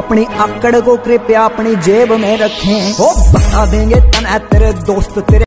अपनी आकड़ को कृपया अपनी जेब में रखें। वो बता देंगे तन तेरे दोस्त, तेरे